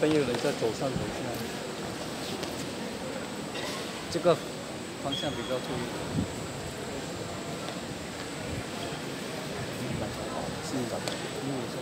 边有人在走上走下，这个方向比较注意。嗯，蛮好是的，因为这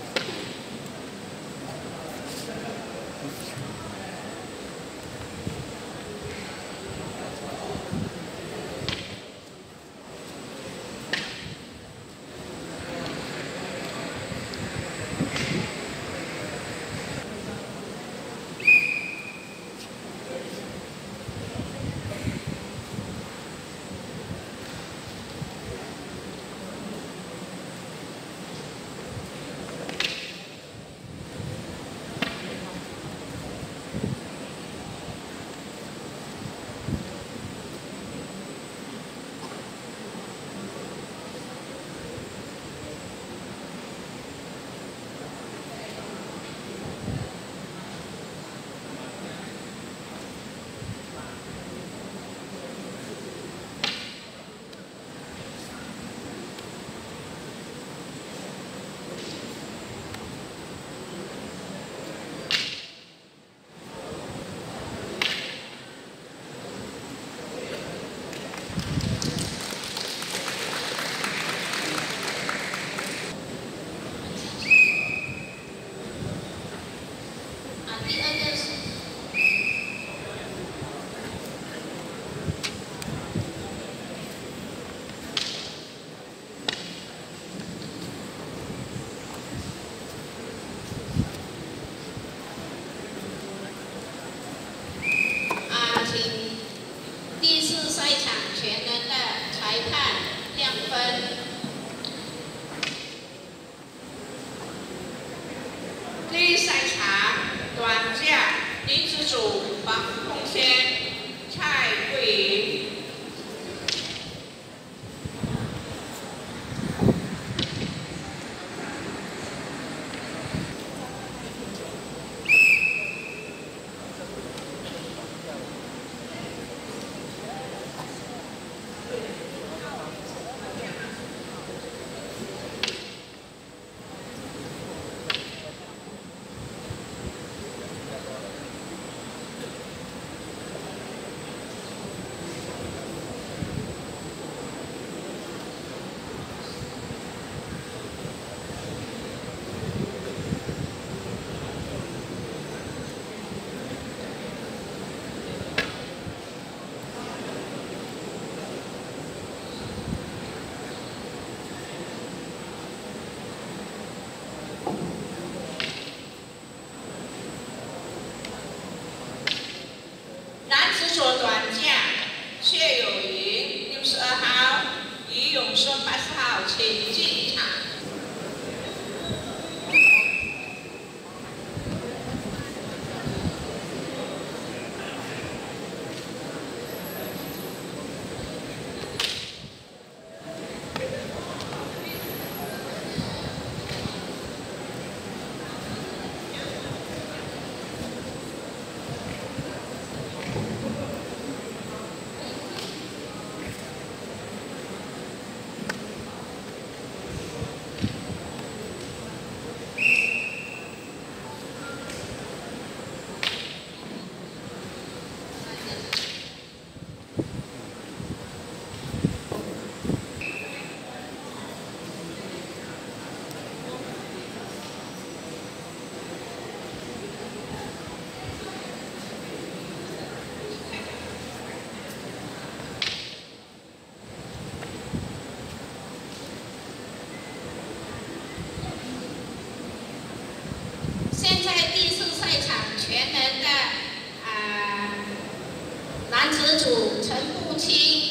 子楚臣不清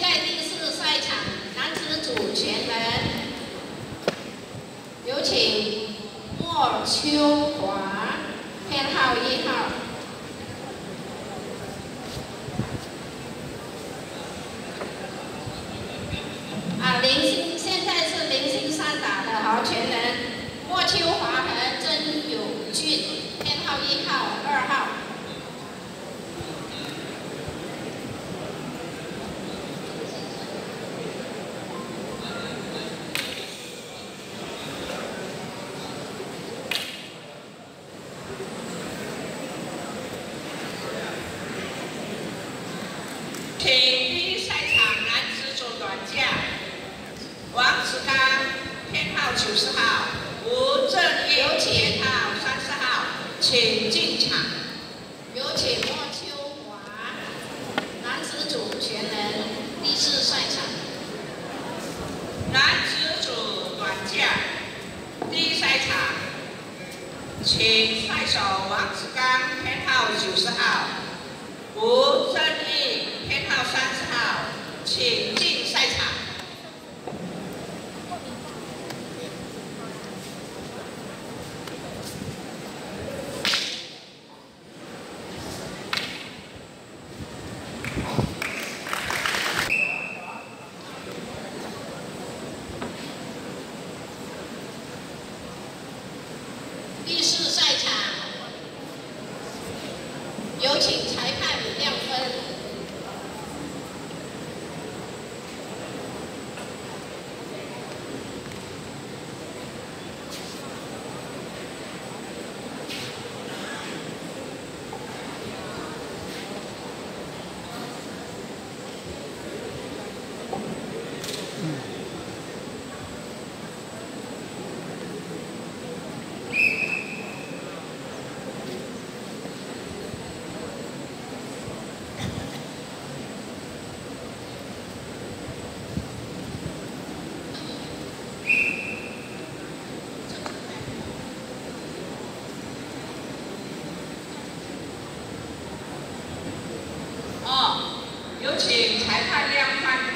在第四赛场男子组全人。秋华，编号一号。啊，零星现在是零星散打的好全人，莫秋华和曾友俊，编号一号、二号。请第一赛场男子组短架，王子刚九十号，吴正义编号三十号，请进场。有请莫秋华，男子组全能第四赛场。男子组短架第一赛场，请赛手王志刚编号九十号，吴正义编号三十号，请进赛场。第四赛场，有请裁判亮分。哦，有请裁判亮判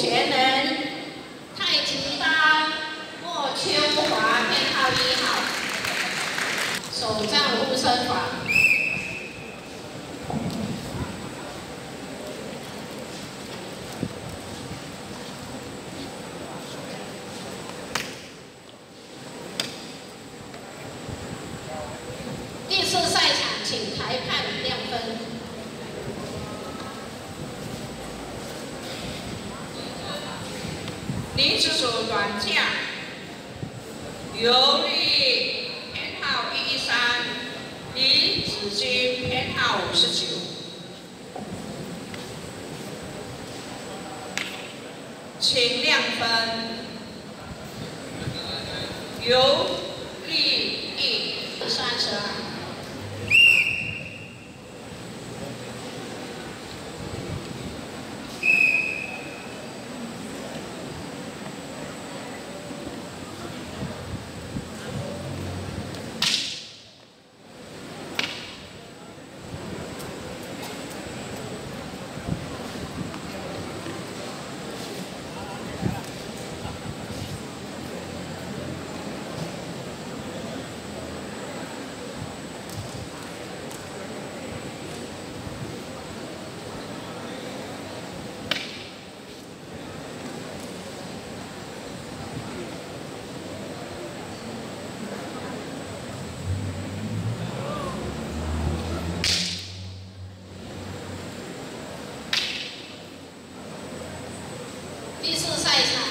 全能太极刀莫秋华编号一号，手杖护身法。第四赛场，请裁判亮分。林子组短将由力编号一一三，林子君编号五十九，请亮分。由力一三十二。黑色晒一下。